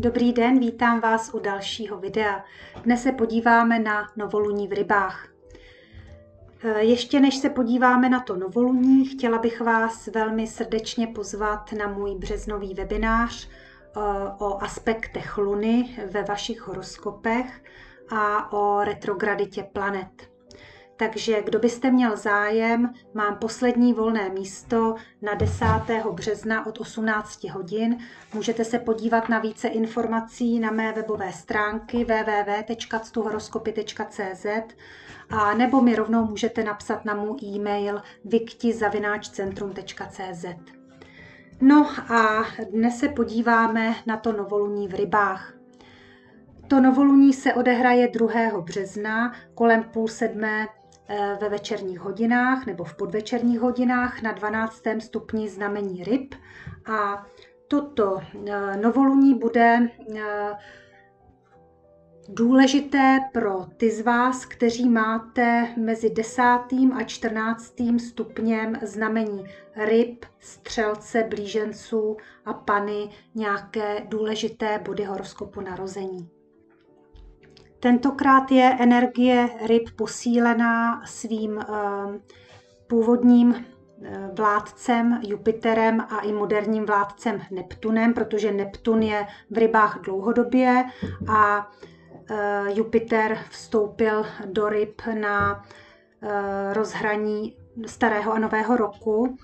Dobrý den, vítám vás u dalšího videa. Dnes se podíváme na novoluní v rybách. Eh, ještě než se podíváme na to novoluní, chtěla bych vás velmi srdečně pozvat na můj březnový webinář eh, o aspektech Luny ve vašich horoskopech a o retrograditě planet. Takže kdo byste měl zájem, mám poslední volné místo na 10. března od 18 hodin. Můžete se podívat na více informací na mé webové stránky www.ctuhoroskopy.cz a nebo mi rovnou můžete napsat na můj e-mail viktizavináčcentrum.cz. No a dnes se podíváme na to novoluní v rybách. To novoluní se odehraje 2. března kolem půl sedmé ve večerních hodinách nebo v podvečerních hodinách na 12. stupni znamení ryb. A toto eh, novoluní bude eh, důležité pro ty z vás, kteří máte mezi 10. a 14. stupněm znamení ryb, střelce, blíženců a pany nějaké důležité body horoskopu narození. Tentokrát je energie ryb posílená svým eh, původním eh, vládcem Jupiterem a i moderním vládcem Neptunem, protože Neptun je v rybách dlouhodobě a eh, Jupiter vstoupil do ryb na rozhraní starého a nového roku.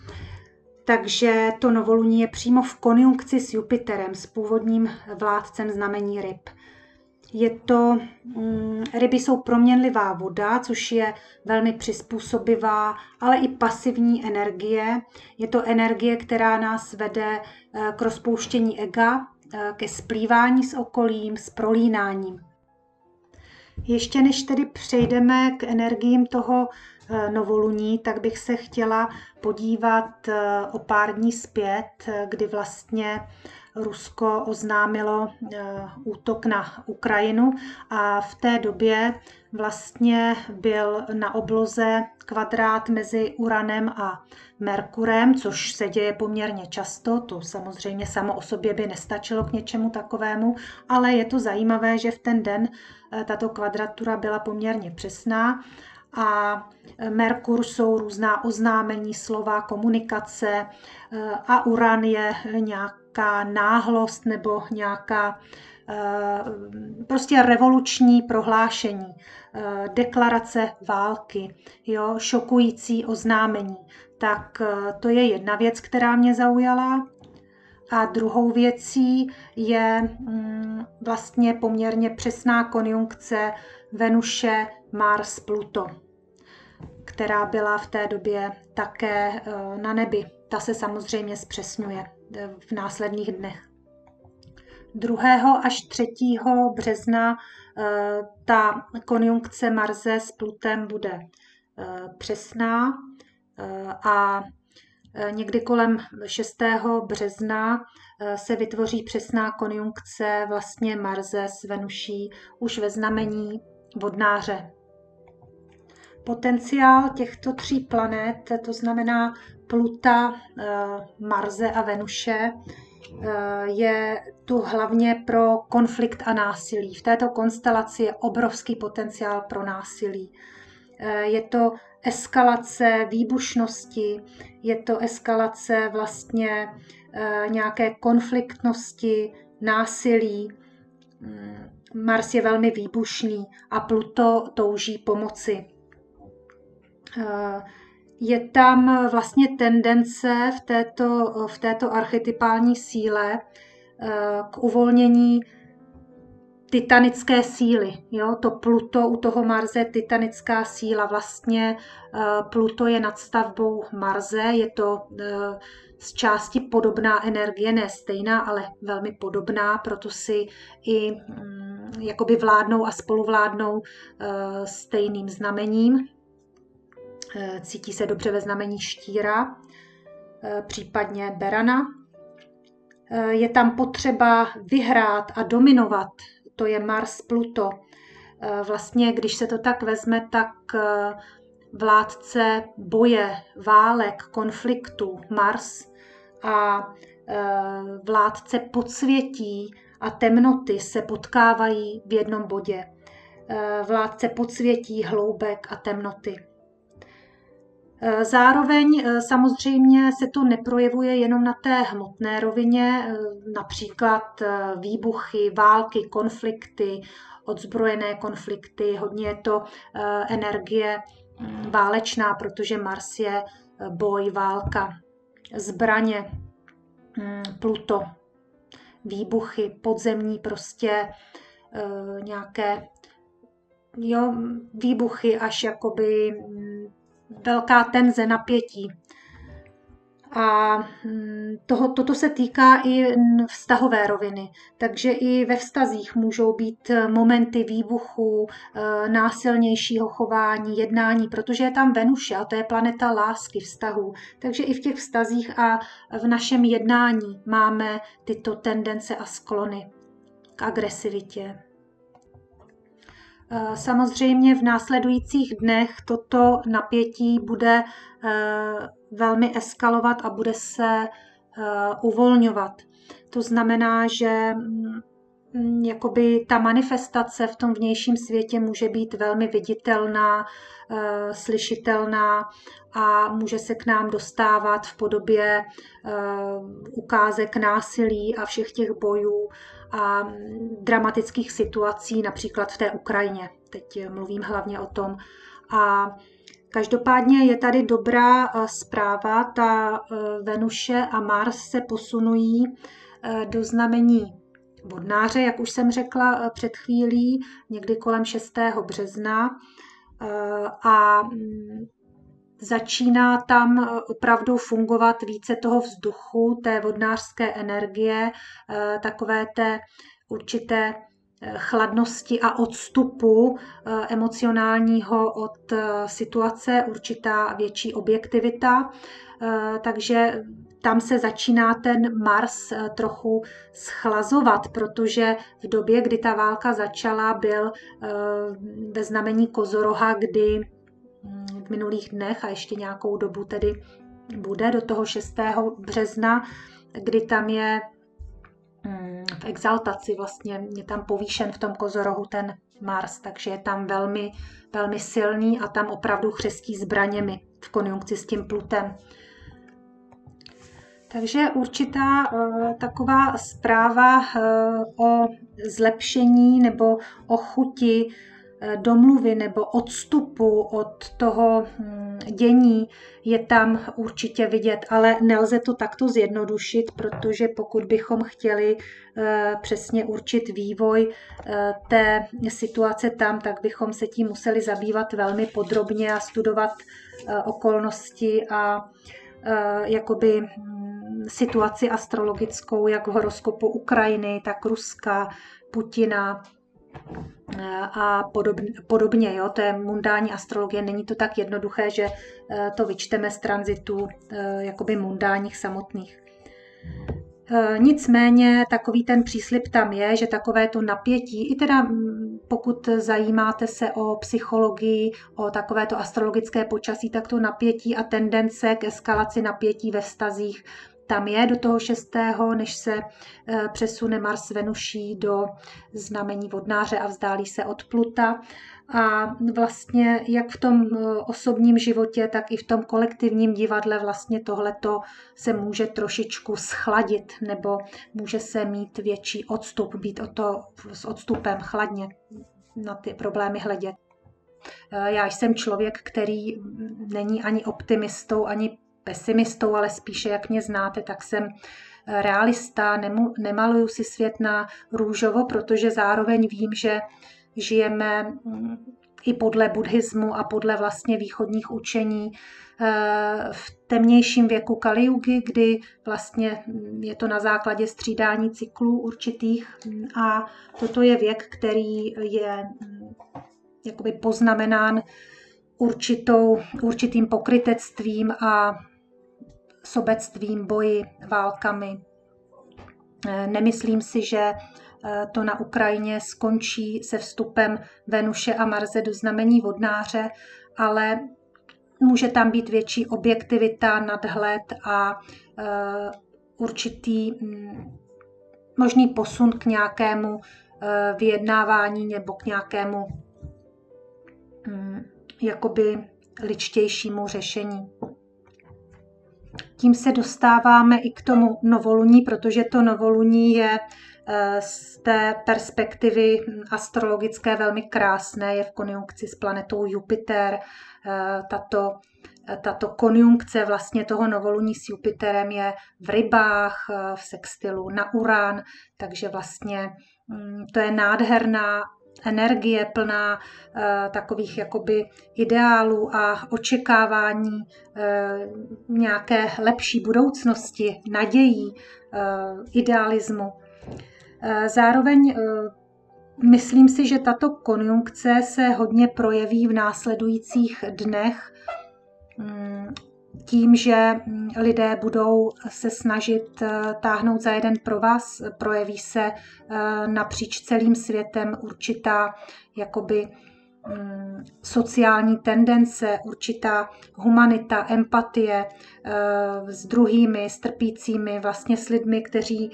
Takže to novoluní je přímo v konjunkci s Jupiterem, s původním vládcem znamení ryb. Je to, mm, ryby jsou proměnlivá voda, což je velmi přizpůsobivá, ale i pasivní energie. Je to energie, která nás vede eh, k rozpouštění ega, eh, ke splývání s okolím, s prolínáním. Ještě než tedy přejdeme k energiím toho novoluní, tak bych se chtěla podívat o pár dní zpět, kdy vlastně Rusko oznámilo eh, útok na Ukrajinu. A v té době vlastně byl na obloze kvadrát mezi Uranem a Merkurem, což se děje poměrně často, to samozřejmě samo o sobě by nestačilo k něčemu takovému, ale je to zajímavé, že v ten den eh, tato kvadratura byla poměrně přesná a Merkur jsou různá oznámení, slova, komunikace eh, a Uran je nějak nějaká náhlost nebo nějaká eh, prostě revoluční prohlášení, eh, deklarace války, jo, šokující oznámení. Tak to je jedna věc, která mě zaujala. A druhou věcí je mm, vlastně poměrně přesná konjunkce Venuše, Mars, Pluto, která byla v té době také na nebi. Ta se samozřejmě zpřesňuje v následných dnech. 2. až 3. března eh, ta konjunkce Marze s Plutem bude eh, přesná eh, a někdy kolem 6. března se vytvoří přesná konjunkce vlastně Marze s Venuší už ve znamení vodnáře. Potenciál těchto tří planet, to znamená Pluta, eh, Marze a Venuše eh, je tu hlavně pro konflikt a násilí. V této konstelaci je obrovský potenciál pro násilí. Eh, je to eskalace výbušnosti, je to eskalace vlastně nějaké konfliktnosti, násilí. Mm, Mars je velmi výbušný a Pluto touží pomoci je tam vlastně tendence v této, v této archetypální síle eh, k uvolnění titanické síly. Jo? To Pluto u toho Marze, titanická síla. Vlastně eh, Pluto je nadstavbou Marze, je to eh, z části podobná energie, ne stejná, ale velmi podobná, proto si i mm, jakoby vládnou a spoluvládnou stejným znamením. Eh, cítí se dobře ve znamení štíra, eh, případně berana. Eh, je tam potřeba vyhrát a dominovat, to je Mars Pluto. Vlastně, když se to tak vezme, tak vládce boje, válek, konfliktu, Mars a vládce podsvětí a temnoty se potkávají v jednom bodě. Vládce podsvětí, hloubek a temnoty. Eh, zároveň eh, samozřejmě se to neprojevuje jenom na té hmotné rovině, například výbuchy, války, konflikty, odzbrojené konflikty, hodně je to energie mm, válečná, protože Mars je boj, válka, zbraně, mm, Pluto, výbuchy, podzemní prostě nějaké jo, výbuchy až jakoby mm, velká tenze, napětí. A mm, toho, toto se týká i vztahové roviny. Takže i ve vztazích můžou být momenty výbuchu, e, násilnějšího chování, jednání, protože je tam Venuše a to je planeta lásky, vztahů. Takže i v těch vztazích a v našem jednání máme tyto tendence a sklony k agresivitě. Eh, samozřejmě v následujících dnech toto napětí bude eh, velmi eskalovat a bude se eh, uvolňovat. To znamená, že mm, jakoby ta manifestace v tom vnějším světě může být velmi viditelná, slyšitelná a může se k nám dostávat v podobě ukázek násilí a všech těch bojů a dramatických situací, například v té Ukrajině. Teď mluvím hlavně o tom. A Každopádně je tady dobrá eh, zpráva, ta eh, Venuše a Mars se posunují eh, do znamení vodnáře, jak už jsem řekla před chvílí, někdy kolem 6. března. A mm, začíná tam eh, opravdu fungovat více toho vzduchu, té vodnářské energie, eh, takové té určité eh, chladnosti a odstupu emocionálního od situace, určitá větší objektivita. Takže tam se začíná ten Mars trochu schlazovat, protože v době, kdy ta válka začala, byl ve znamení Kozoroha, kdy v minulých dnech a ještě nějakou dobu tedy bude do toho 6. března, kdy tam je mm, v exaltaci vlastně, je tam povýšen v tom kozorohu ten Mars, takže je tam velmi, velmi silný a tam opravdu chřestí zbraněmi v konjunkci s tím Plutem. Takže určitá uh, taková zpráva uh, o zlepšení nebo o chuti Eh, domluvy nebo odstupu od toho hm, dění je tam určitě vidět, ale nelze to takto zjednodušit, protože pokud bychom chtěli eh, přesně určit vývoj eh, té situace tam, tak bychom se tím museli zabývat velmi podrobně a studovat okolnosti a jakoby hm, situaci astrologickou, jak v horoskopu Ukrajiny, tak Ruska, Putina, a podobně, podobně. Jo? To je mundální astrologie, není to tak jednoduché, že eh, to vyčteme z tranzitu eh, jakoby mundálních samotných. Eh, nicméně takový ten příslip tam je, že takové to napětí, i teda mm, pokud zajímáte se o psychologii, o takovéto astrologické počasí, tak to napětí a tendence k eskalaci napětí ve vztazích tam je do toho šestého, než se eh, přesune Mars Venuší do znamení vodnáře a vzdálí se od Pluta. A vlastně jak v tom eh, osobním životě, tak i v tom kolektivním divadle vlastně tohleto se může trošičku schladit nebo může se mít větší odstup, být o to s odstupem chladně na ty problémy hledět. Eh, já jsem člověk, který není ani optimistou, ani pesimistou, ale spíše, jak mě znáte, tak jsem eh, realista, nemaluju si svět na růžovo, protože zároveň vím, že žijeme mm, i podle buddhismu a podle vlastně východních učení eh, v temnějším věku Kaliugy, kdy vlastně mm, je to na základě střídání cyklů určitých a toto je věk, který je mm, jakoby poznamenán určitou, určitým pokrytectvím a sobectvím, boji, válkami. Eh, nemyslím si, že eh, to na Ukrajině skončí se vstupem Venuše a Marze do znamení vodnáře, ale může tam být větší objektivita, nadhled a eh, určitý mm, možný posun k nějakému vyjednávání nebo k nějakému mm, jakoby ličtějšímu řešení. Tím se dostáváme i k tomu novoluní, protože to novoluní je eh, z té perspektivy astrologické velmi krásné, je v konjunkci s planetou Jupiter. Eh, tato, tato konjunkce vlastně toho novoluní s Jupiterem je v rybách, eh, v sextilu na Urán, takže vlastně mm, to je nádherná energie plná uh, takových jakoby ideálů a očekávání uh, nějaké lepší budoucnosti, nadějí, uh, idealismu. Zároveň myslím si, že tato konjunkce se hodně projeví v následujících dnech mm, tím, že mm, lidé budou se snažit eh, táhnout za jeden pro vás, projeví se eh, napříč celým světem určitá jakoby sociální tendence, určitá humanita, empatie eh, s druhými, s trpícími, vlastně s lidmi, kteří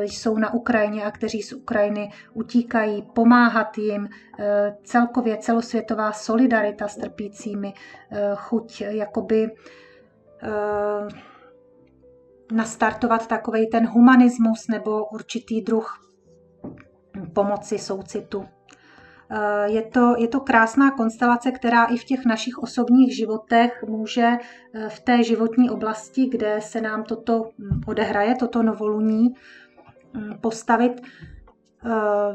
jsou na Ukrajině a kteří z Ukrajiny utíkají, pomáhat jim, celkově celosvětová solidarita s trpícími, chuť jakoby Eh, nastartovat takový ten humanismus nebo určitý druh pomoci, soucitu. Eh, je to, je to krásná konstelace, která i v těch našich osobních životech může eh, v té životní oblasti, kde se nám toto hm, odehraje, toto novoluní, hm, postavit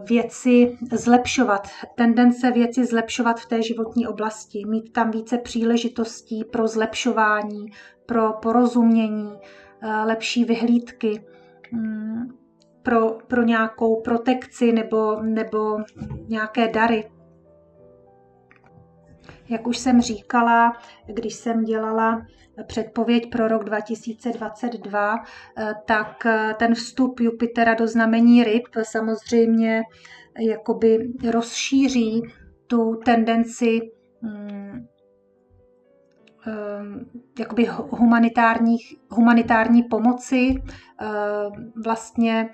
věci zlepšovat, tendence věci zlepšovat v té životní oblasti, mít tam více příležitostí pro zlepšování, pro porozumění, eh, lepší vyhlídky, mm, pro, pro nějakou protekci nebo, nebo nějaké dary. Jak už jsem říkala, když jsem dělala předpověď pro rok 2022, eh, tak eh, ten vstup Jupitera do znamení ryb samozřejmě jakoby rozšíří tu tendenci mm, Ehm, jakoby humanitárních, humanitární pomoci. Ehm, vlastně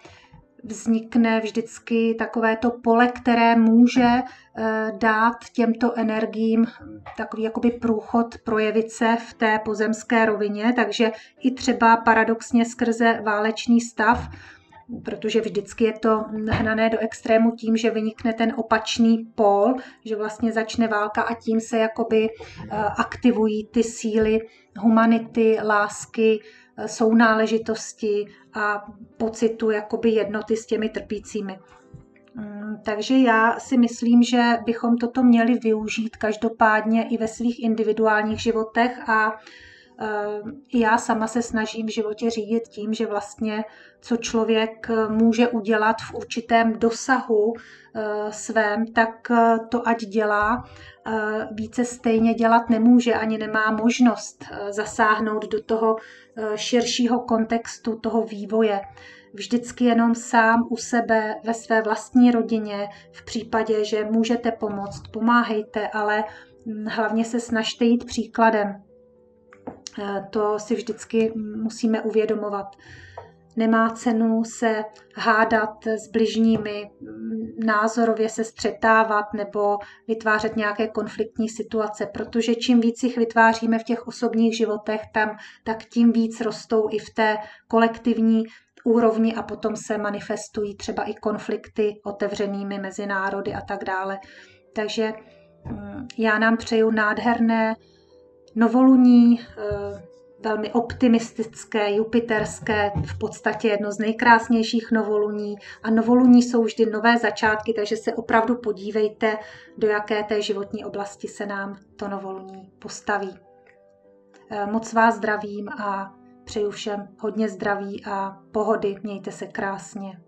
vznikne vždycky takovéto pole, které může eh, dát těmto energiím takový jakoby průchod, projevit se v té pozemské rovině, takže i třeba paradoxně skrze válečný stav protože vždycky je to hnané do extrému tím, že vynikne ten opačný pól, že vlastně začne válka a tím se jakoby eh, aktivují ty síly humanity, lásky, sounáležitosti a pocitu jakoby jednoty s těmi trpícími. Mm, takže já si myslím, že bychom toto měli využít každopádně i ve svých individuálních životech a já sama se snažím v životě řídit tím, že vlastně co člověk eh, může udělat v určitém dosahu eh, svém, tak eh, to ať dělá. Více stejně dělat nemůže, ani nemá možnost zasáhnout do toho širšího kontextu toho vývoje. Vždycky jenom sám u sebe, ve své vlastní rodině, v případě, že můžete pomoct, pomáhejte, ale hm, hlavně se snažte jít příkladem. Eh, to si vždycky musíme uvědomovat. Nemá cenu se hádat s bližními, názorově se střetávat nebo vytvářet nějaké konfliktní situace, protože čím víc jich vytváříme v těch osobních životech, tam, tak tím víc rostou i v té kolektivní úrovni a potom se manifestují třeba i konflikty otevřenými mezi národy a tak dále. Takže mm, já nám přeju nádherné novoluní, eh, velmi optimistické, jupiterské, v podstatě jedno z nejkrásnějších novoluní. A novoluní jsou vždy nové začátky, takže se opravdu podívejte, do jaké té životní oblasti se nám to novoluní postaví. Eh, moc vás zdravím a přeju všem hodně zdraví a pohody. Mějte se krásně.